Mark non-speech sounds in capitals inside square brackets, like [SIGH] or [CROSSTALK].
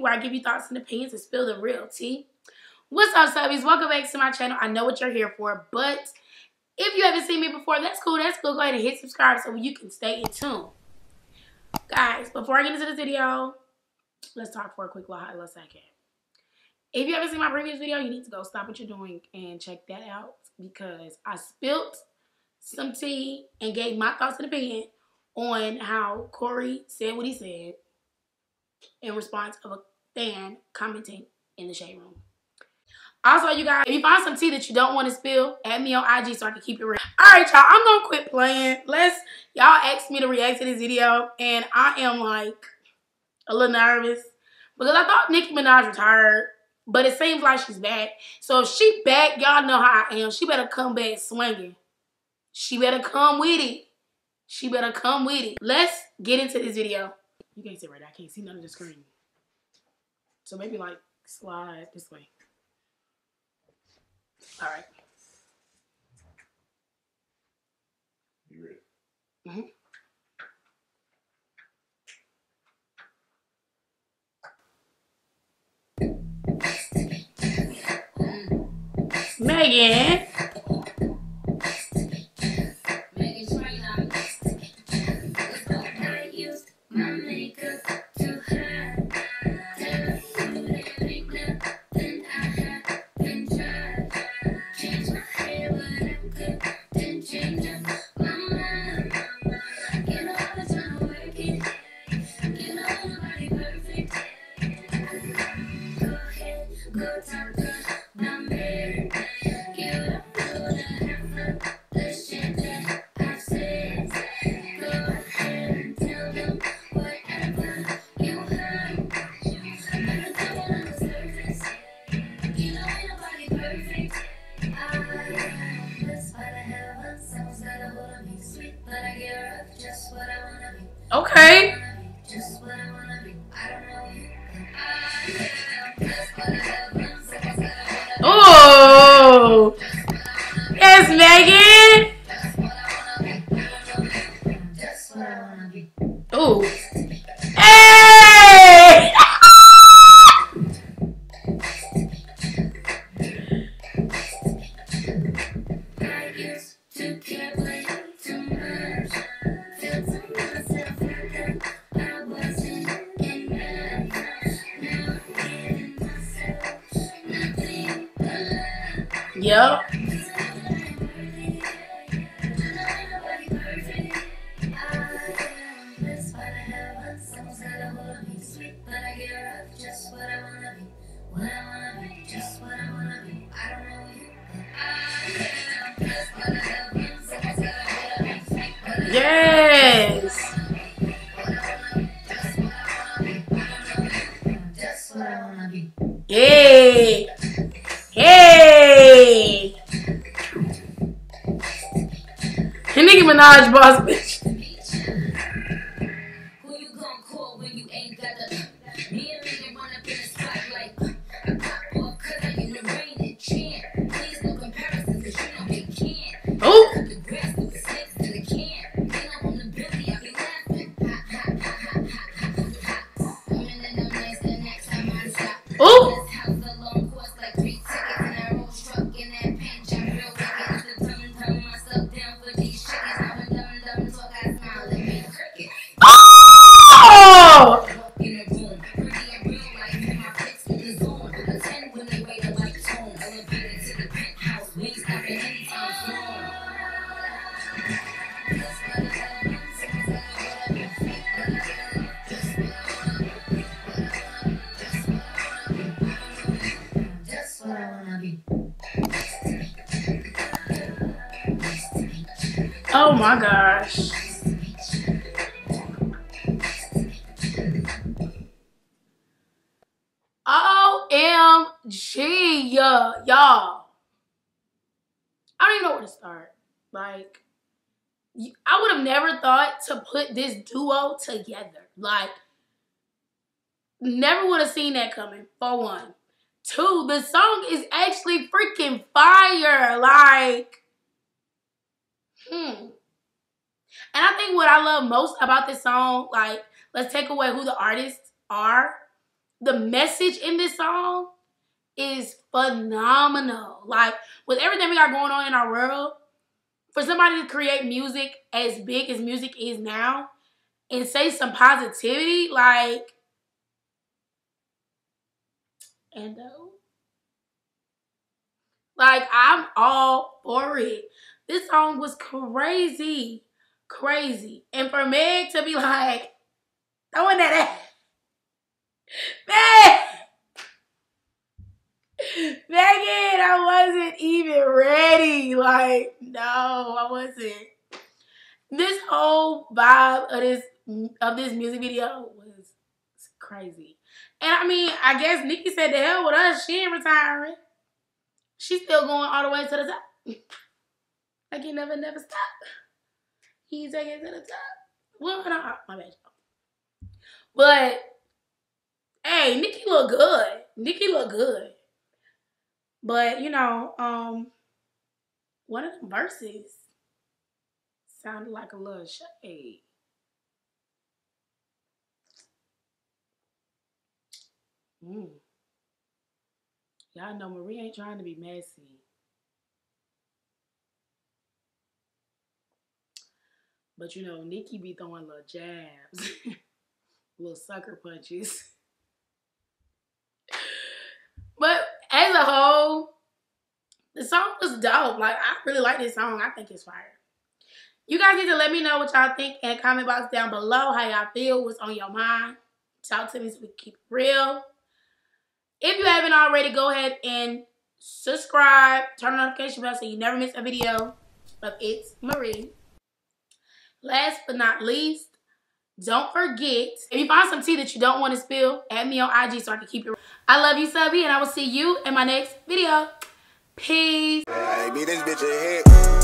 where I give you thoughts and opinions and spill the real tea. What's up, subbies? Welcome back to my channel. I know what you're here for, but if you haven't seen me before, that's cool. That's cool. Go ahead and hit subscribe so you can stay in tune. Guys, before I get into this video, let's talk for a quick little second. If you haven't seen my previous video, you need to go stop what you're doing and check that out because I spilt some tea and gave my thoughts and opinion on how Corey said what he said in response of a fan commenting in the shade room. Also, you guys, if you find some tea that you don't want to spill, add me on IG so I can keep it real. All right, y'all, I'm going to quit playing. Let's, y'all asked me to react to this video, and I am, like, a little nervous because I thought Nicki Minaj retired, but it seems like she's back. So if she back, y'all know how I am. She better come back swinging. She better come with it. She better come with it. Let's get into this video. You can't sit right. I can't see none of the screen. So maybe like slide this way. All right. You ready? Mm-hmm. Meghan. Okay. Oh. Yes, Meghan. Yep. Yes. Hey. Hey. Nicki Minaj boss bitch. Oh my gosh. OMG, y'all. I don't even know where to start. Like, I would have never thought to put this duo together. Like, never would have seen that coming, for one. Two, the song is actually freaking fire. Like, hmm. And I think what I love most about this song, like, let's take away who the artists are. the message in this song is phenomenal. Like with everything we got going on in our world, for somebody to create music as big as music is now and say some positivity, like Endo. Uh, like I'm all for it. This song was crazy. Crazy. And for Meg to be like, throwing that ass. Meg! Meghan, I wasn't even ready. Like, no, I wasn't. This whole vibe of this of this music video was crazy. And I mean, I guess Nicki said the hell with us. She ain't retiring. She's still going all the way to the top. [LAUGHS] like he never, never stop. He's taking to the top. Well, no, my bad. But hey, Nicki look good. Nicki look good. But you know, um, one of the verses sounded like a little shade. Mm. Y'all know Marie ain't trying to be messy. But you know, Nicki be throwing little jabs, [LAUGHS] little sucker punches. but as a whole, the song was dope. Like I really like this song. I think it's fire. You guys need to let me know what y'all think in the comment box down below. How y'all feel? What's on your mind? Talk to me so we keep it real. If you haven't already, go ahead and subscribe. Turn on the notification bell so you never miss a video of It's Marie. Last but not least, don't forget, if you find some tea that you don't want to spill, add me on IG so I can keep it. I love you, Subby, and I will see you in my next video. Peace. Hey, be this bitch ahead.